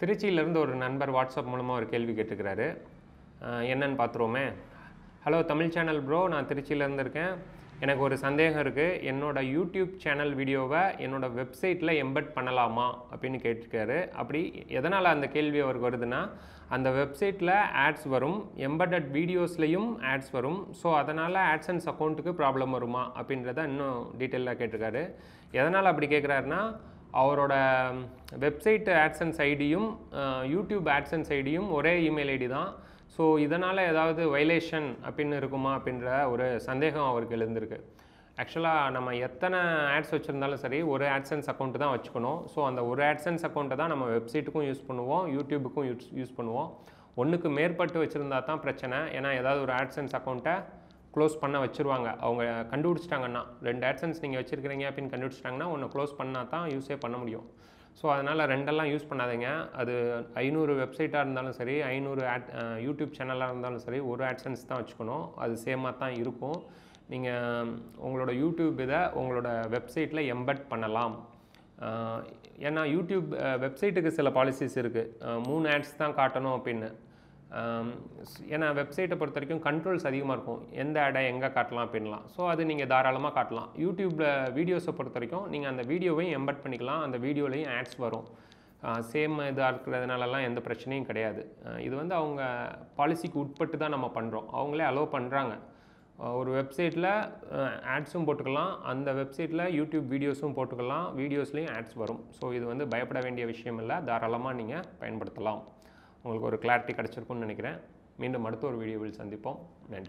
திருச்சியிலேருந்து ஒரு நண்பர் வாட்ஸ்அப் மூலமாக ஒரு கேள்வி கேட்டுக்கிறாரு. என்னன்னு பார்த்துருவோமே ஹலோ தமிழ் சேனல் ப்ரோ நான் திருச்சியிலேருந்து இருக்கேன். எனக்கு ஒரு சந்தேகம் இருக்குது என்னோட யூடியூப் சேனல் வீடியோவை என்னோடய வெப்சைட்டில் எம்பட் பண்ணலாமா அப்படின்னு கேட்டிருக்காரு அப்படி எதனால் அந்த கேள்வி அவருக்கு வருதுன்னா அந்த வெப்சைட்டில் ஆட்ஸ் வரும் எம்பட்டட் வீடியோஸ்லேயும் ஆட்ஸ் வரும். ஸோ அதனால் ஆட்ஸன்ஸ் அக்கௌண்ட்டுக்கு ப்ராப்ளம் வருமா அப்படின்றத இன்னும் டீட்டெயிலாக கேட்டிருக்காரு எதனால் அப்படி கேட்குறாருன்னா அவரோட வெப்சைட் ஆட்சன்ஸ் ஐடியும் யூடியூப் ஆட்சன்ஸ் ஐடியும் ஒரே இமெயில் ஐடி தான். ஸோ இதனால் ஏதாவது வைலேஷன் அப்படின்னு இருக்குமா அப்படின்ற ஒரு சந்தேகம் அவருக்கு எழுந்திருக்கு. ஆக்சுவலாக நம்ம எத்தனை ஆட்ஸ் வச்சுருந்தாலும் சரி ஒரு ஆட்சன்ஸ் அக்கௌண்ட்டு தான் வச்சுக்கணும். ஸோ அந்த ஒரு ஆட்சன்ஸ் அக்கௌண்ட்டை தான் நம்ம வெப்சைட்டுக்கும் யூஸ் பண்ணுவோம் யூடியூபுக்கும் யூஸ் யூஸ் பண்ணுவோம். ஒன்றுக்கு மேற்பட்டு வச்சுருந்தா தான் பிரச்சனை. ஏன்னா ஏதாவது ஒரு ஆட்சன்ஸ் அக்கௌண்ட்டை க்ளோஸ் பண்ண வச்சுருவாங்க. அவங்க கண்டுபிடிச்சிட்டாங்கன்னா ரெண்டு ஆட்சன்ஸ் நீங்கள் வச்சுருக்கிறீங்க அப்படின்னு கண்டுபிடிச்சிட்டாங்கன்னா ஒன்று க்ளோஸ் பண்ணால் தான் யூஸே பண்ண முடியும். ஸோ அதனால் ரெண்டெல்லாம் யூஸ் பண்ணாதீங்க. அது ஐநூறு வெப்சைட்டாக இருந்தாலும் சரி ஐநூறு ஆட் யூடியூப் சேனலாக இருந்தாலும் சரி ஒரு ஆட்சன்ஸ் தான் வச்சுக்கணும். அது சேமாக தான் இருக்கும். நீங்கள் உங்களோட யூடியூப் இதை உங்களோட வெப்சைட்டில் எம்பட் பண்ணலாம். ஏன்னா யூடியூப் வெப்சைட்டுக்கு சில பாலிசிஸ் இருக்குது மூணு ஆட்ஸ் தான் காட்டணும் அப்படின்னு. ஏன்னா வெப்சைட்டை பொறுத்த வரைக்கும் கண்ட்ரோல்ஸ் அதிகமாக இருக்கும். எந்த இடம் எங்கே காட்டலாம் அப்படின்லாம் ஸோ அது நீங்கள் தாராளமாக காட்டலாம். யூடியூப்பில் வீடியோஸை பொறுத்த வரைக்கும் நீங்கள் அந்த வீடியோவையும் எம்பட் பண்ணிக்கலாம். அந்த வீடியோலையும் ஆட்ஸ் வரும். சேம் இதாக இருக்கிறதுனாலலாம் எந்த பிரச்சனையும் கிடையாது. இது வந்து அவங்க பாலிசிக்கு உட்பட்டு தான் நம்ம பண்ணுறோம் அவங்களே அலோவ் பண்ணுறாங்க ஒரு வெப்சைட்டில் ஆட்ஸும் போட்டுக்கலாம். அந்த வெப்சைட்டில் யூடியூப் வீடியோஸும் போட்டுக்கலாம். வீடியோஸ்லேயும் ஆட்ஸ் வரும். ஸோ இது வந்து பயப்பட வேண்டிய விஷயம் இல்லை. தாராளமாக நீங்கள் பயன்படுத்தலாம். உங்களுக்கு ஒரு கிளாரிட்டி கிடச்சிருக்கும்னு நினைக்கிறேன். மீண்டும் அடுத்த ஒரு வீடியோவில் சந்திப்போம். நன்றி.